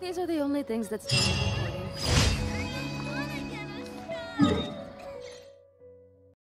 These are the only things that's still recording.